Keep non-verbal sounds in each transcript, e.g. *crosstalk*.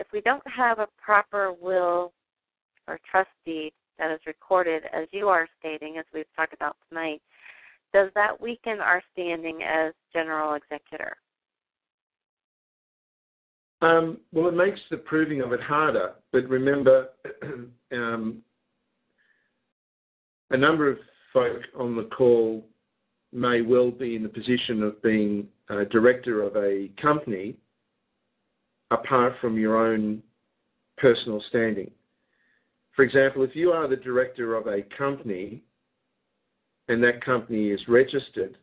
if we don't have a proper will or trust deed that is recorded, as you are stating, as we've talked about tonight, does that weaken our standing as general executor? Um, well, it makes the proving of it harder. But remember, *clears throat* um, a number of folk on the call may well be in the position of being a director of a company apart from your own personal standing. For example, if you are the director of a company and that company is registered,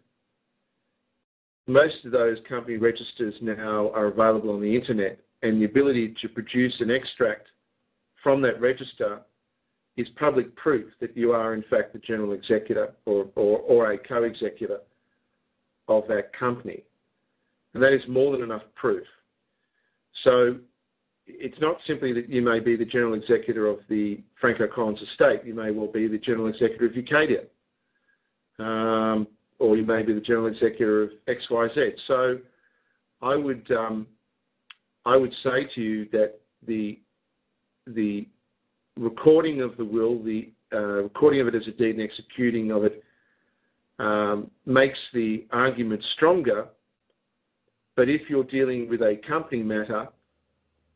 most of those company registers now are available on the internet, and the ability to produce an extract from that register is public proof that you are in fact the general executor or, or, or a co-executor of that company. And that is more than enough proof. So it's not simply that you may be the general executor of the Frank O'Collins estate, you may well be the general executor of Ucadia. Um, or you may be the general executor of XYZ. So I would um, I would say to you that the the recording of the will, the uh, recording of it as a deed and executing of it um, makes the argument stronger. But if you're dealing with a company matter,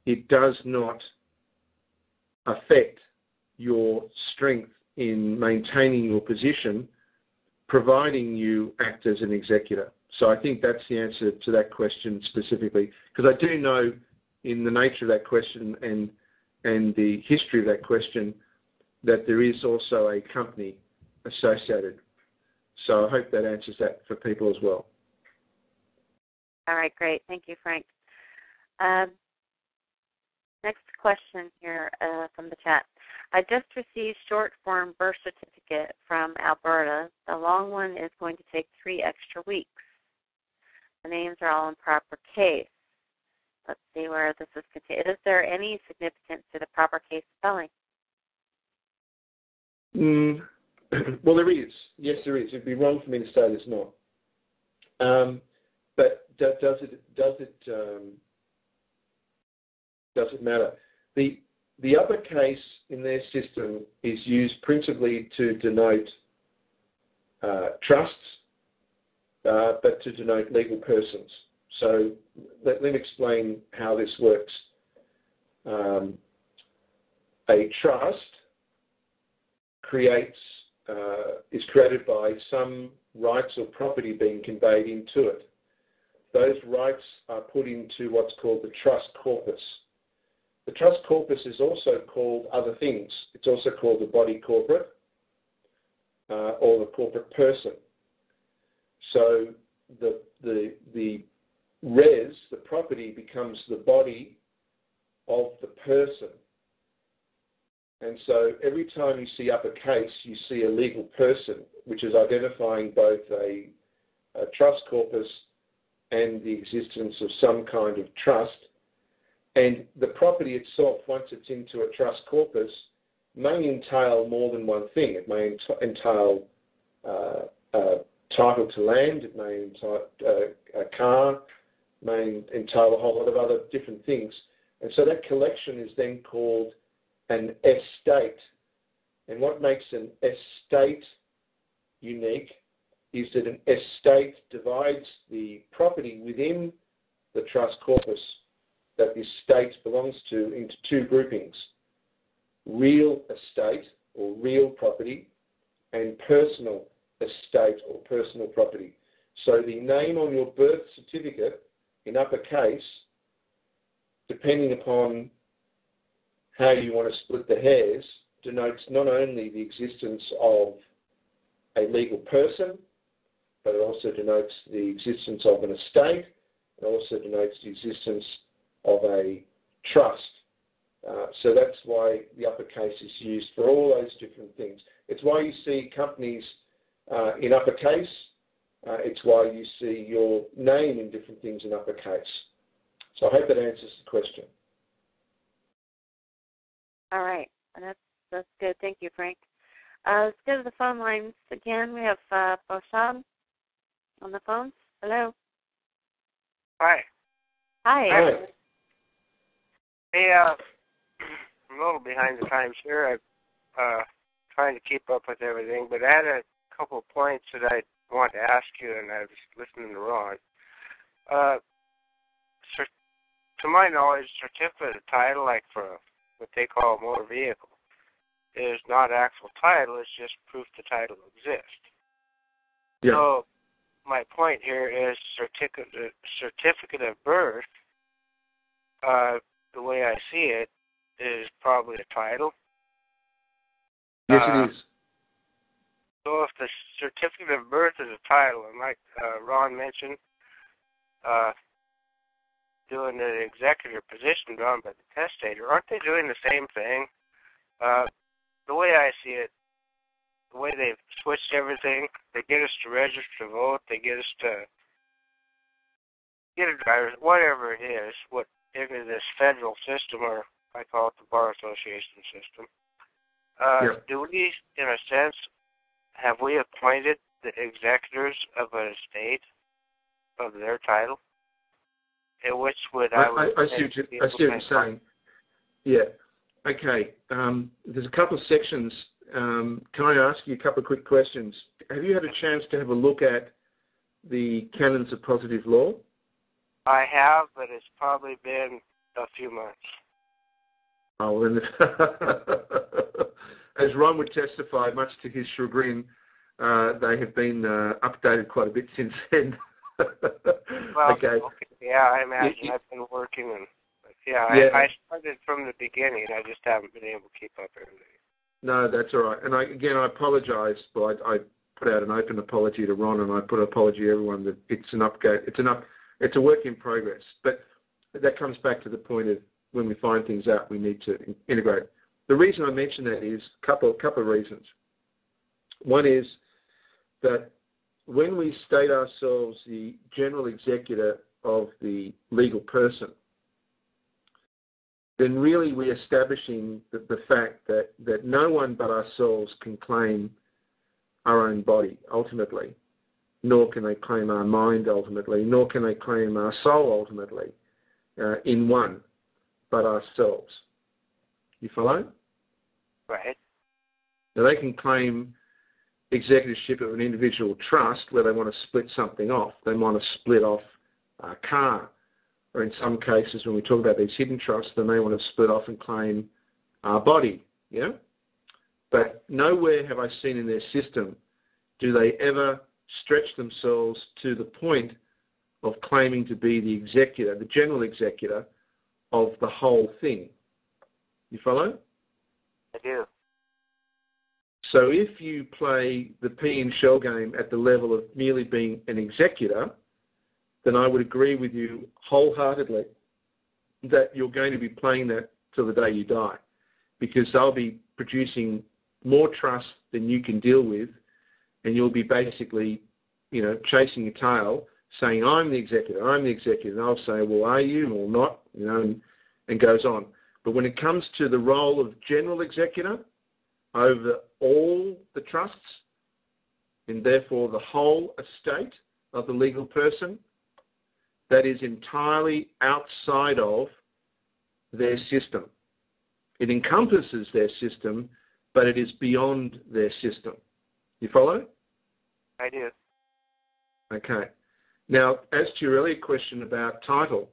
it does not affect your strength in maintaining your position, providing you act as an executor. So I think that's the answer to that question specifically, because I do know in the nature of that question and and the history of that question that there is also a company associated. So I hope that answers that for people as well. All right, great. Thank you, Frank. Um, next question here uh, from the chat. I just received short form birth certificate from Alberta. The long one is going to take three extra weeks. The names are all in proper case. Let's see where this is contained. Is there any significance to the proper case spelling? Mm, *clears throat* well, there is. Yes, there is. It'd be wrong for me to say there's not. Um, but does it does it um, does it matter? The the uppercase in their system is used principally to denote uh, trusts uh, but to denote legal persons. So let, let me explain how this works. Um, a trust creates uh, is created by some rights or property being conveyed into it. Those rights are put into what's called the trust corpus. The trust corpus is also called other things. It's also called the body corporate uh, or the corporate person. So the, the, the res, the property, becomes the body of the person. And so every time you see uppercase, you see a legal person, which is identifying both a, a trust corpus and the existence of some kind of trust. And the property itself, once it's into a trust corpus, may entail more than one thing. It may entail uh, uh, title to land, it may entail uh, a car, may entail a whole lot of other different things. And so that collection is then called an estate. And what makes an estate unique is that an estate divides the property within the trust corpus that the estate belongs to into two groupings real estate or real property and personal estate or personal property. So the name on your birth certificate in uppercase, depending upon how you want to split the hairs, denotes not only the existence of a legal person, but it also denotes the existence of an estate. It also denotes the existence of a trust. Uh, so that's why the uppercase is used for all those different things. It's why you see companies uh, in uppercase. Uh, it's why you see your name in different things in uppercase. So I hope that answers the question. All right. That's, that's good. Thank you, Frank. Uh, let's go to the phone lines again. We have uh, Boshab on the phone. Hello. Hi. Hi. Hi. Hey, uh, I'm a little behind the times here. I'm uh, trying to keep up with everything, but I had a couple of points that I want to ask you, and I was listening to Ron. Uh, cer- to my knowledge, certificate of title, like for what they call a motor vehicle, is not actual title. It's just proof the title exists. Yeah. So my point here is certificate certificate of birth. Uh, the way I see it is probably a title. yes, uh, it is. So if the certificate of birth is a title, and like uh, Ron mentioned, uh, doing the executor position drawn by the testator, aren't they doing the same thing? Uh, the way I see it, the way they've switched everything, they get us to register to vote, they get us to get a driver, whatever it is, what into this federal system, or I call it the bar association system. Uh, Yeah. Do we, in a sense, have we appointed the executors of an estate of their title? In which would I, I, I, would I see what you're, I see what you're saying. Yeah. Okay. Um, there's a couple of sections. Um, can I ask you a couple of quick questions? Have you had a chance to have a look at the canons of positive law? I have, but it's probably been a few months. Oh, *laughs* as Ron would testify, much to his chagrin, uh, they have been uh, updated quite a bit since *laughs* then. Well, okay. Yeah, I imagine you- I've been working and yeah, Yeah. I, I started from the beginning. I just haven't been able to keep up everything. No, that's all right. And I, again, I apologise, but I, I put out an open apology to Ron, and I put an apology to everyone that it's an update. It's an up. It's a work in progress. But that comes back to the point of when we find things out, we need to integrate. The reason I mention that is a couple couple of reasons. One is that when we state ourselves the general executor of the legal person, then really we're establishing the, the fact that, that no one but ourselves can claim our own body ultimately, nor can they claim our mind ultimately, nor can they claim our soul ultimately uh, in one but ourselves. You follow? Right. Now they can claim executorship of an individual trust where they want to split something off. They want to split off a car. Or in some cases, when we talk about these hidden trusts, they may want to split off and claim our body. Yeah? But nowhere have I seen in their system do they ever stretch themselves to the point of claiming to be the executor, the general executor of the whole thing. You follow? I do. So if you play the P and shell game at the level of merely being an executor, then I would agree with you wholeheartedly that you're going to be playing that till the day you die, because they'll be producing more trust than you can deal with, and you'll be basically, you know, chasing your tail, saying I'm the executor, I'm the executor, and I'll say, well, are you or not, you know, and, and goes on. But when it comes to the role of general executor over all the trusts, and therefore the whole estate of the legal person, that is entirely outside of their system. It encompasses their system, but it is beyond their system. You follow? I do. Okay. Now, as to your earlier question about title,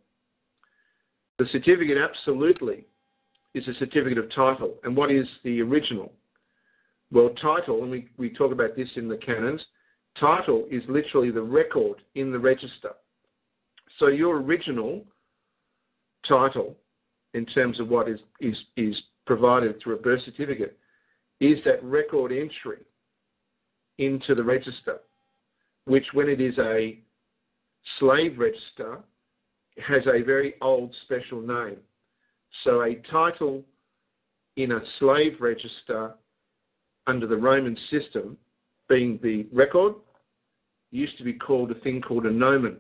the certificate absolutely is a certificate of title. And what is the original? Well, title, and we, we talk about this in the canons, title is literally the record in the register. So your original title, in terms of what is, is, is provided through a birth certificate, is that record entry into the register, which when it is a slave register, has a very old special name. So a title in a slave register under the Roman system, being the record, used to be called a thing called a nomen.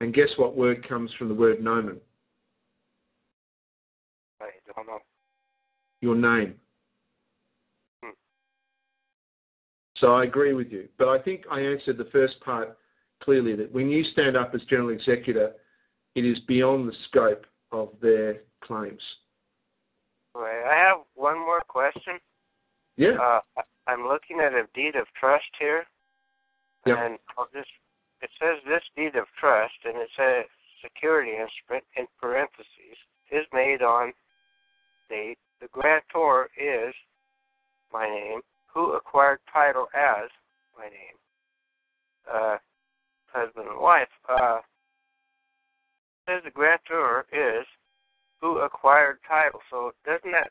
And guess what word comes from the word nomen? I don't know. Your name. Hmm. So I agree with you. But I think I answered the first part clearly that when you stand up as general executor, it is beyond the scope of their claims. Right. I have one more question. Yeah. Uh, I'm looking at a deed of trust here, Yep. and I'll just it says this deed of trust, and it says security instrument in parentheses is made on date. The grantor is my name. Who acquired title as my name? Uh, husband and wife. Uh, says the grantor is who acquired title. So doesn't that?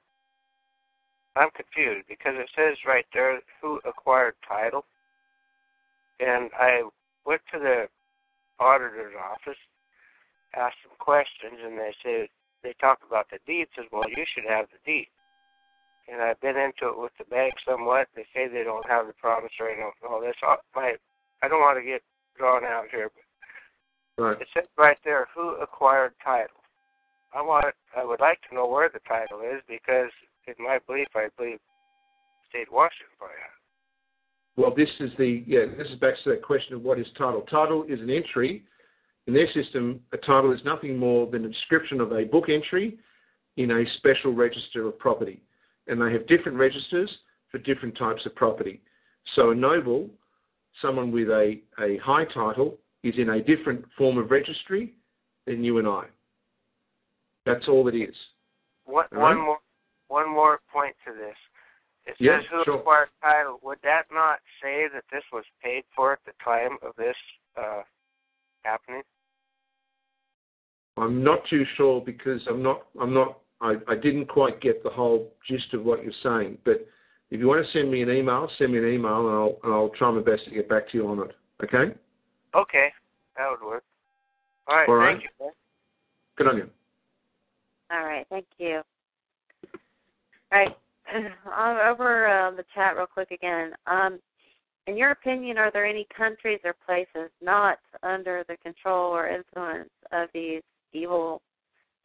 I'm confused because it says right there who acquired title, and I went to the auditor's office, asked some questions, and they said they talked about the deed. Says, well, you should have the deed. And I've been into it with the bank somewhat. They say they don't have the promissory note and all this. My, I don't want to get drawn out here, but Right. it says right there who acquired title. I want. I would like to know where the title is because, in my belief, I believe State Washington probably has. Well, this is the yeah. This is back to that question of what is title. Title is an entry in their system. A title is nothing more than a description of a book entry in a special register of property, and they have different registers for different types of property. So a noble, someone with a, a high title, is in a different form of registry than you and I. That's all it is. All one more, one more point to this. It says Yeah, who sure. acquired title. Would that not say that this was paid for at the time of this uh, happening? I'm not too sure because I'm not. I'm not. I, I didn't quite get the whole gist of what you're saying. But if you want to send me an email, send me an email, and I'll and I'll try my best to get back to you on it. Okay. Okay, that would work. All right, All right. thank you. man. Good on you. All right, thank you. All right, uh, over uh, the chat real quick again. Um, in your opinion, are there any countries or places not under the control or influence of these evil,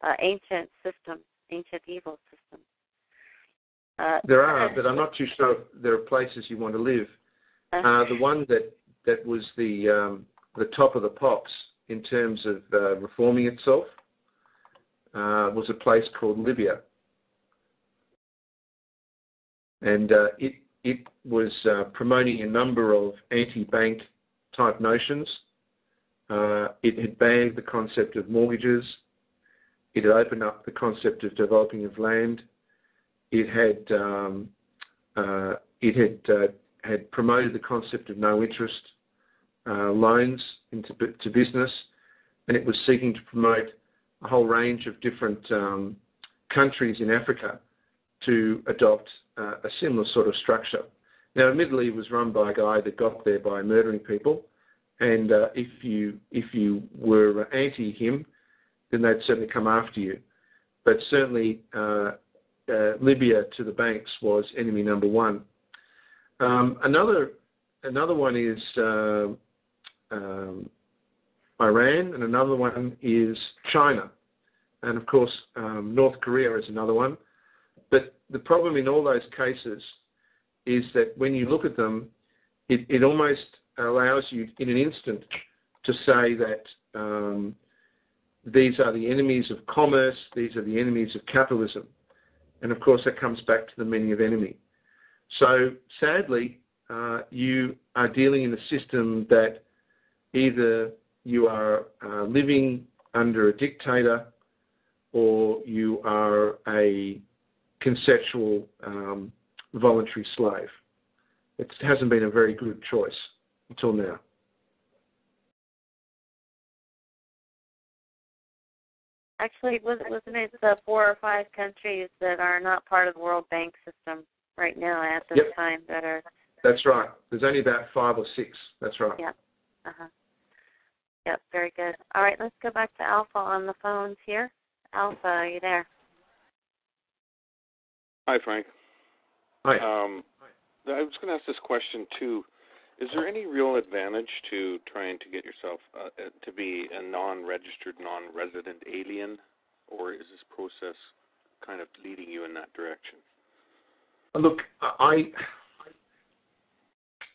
uh, ancient systems, ancient evil systems? Uh, There are, but I'm not too sure there are places you want to live. Uh, the one that that was the um, the top of the pops in terms of uh, reforming itself uh, was a place called Libya, and uh, it it was uh, promoting a number of anti-bank type notions. Uh, it had banned the concept of mortgages. It had opened up the concept of developing of land. It had um, it had had promoted the concept of no interest uh, loans into to business, and it was seeking to promote a whole range of different um, countries in Africa to adopt uh, a similar sort of structure. Now, admittedly, it was run by a guy that got there by murdering people, and uh, if you if you were anti him, then they'd certainly come after you. But certainly, uh, uh, Libya to the banks was enemy number one. Um, another another one is uh, um, Iran, and another one is China, and of course um, North Korea is another one. But the problem in all those cases is that when you look at them, it, it almost allows you in an instant to say that um, these are the enemies of commerce, these are the enemies of capitalism. And of course, that comes back to the meaning of enemy. So sadly, uh, you are dealing in a system that either you are uh, living under a dictator or you are a conceptual um, voluntary slave. It hasn't been a very good choice until now. Actually, was, wasn't it the four or five countries that are not part of the World Bank system right now at this Yep. time that are? That's right. There's only about five or six. That's right. Yeah. Uh huh. Yep, very good. All right, let's go back to Alpha on the phones here. Alpha, are you there? Hi, Frank. Hi. Um, I was going to ask this question too. Is there any real advantage to trying to get yourself uh, uh, to be a non-registered, non-resident alien, or is this process kind of leading you in that direction? Look, I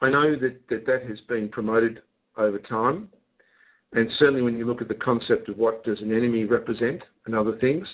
I know that that, that has been promoted over time, And certainly when you look at the concept of what does an enemy represent and other things,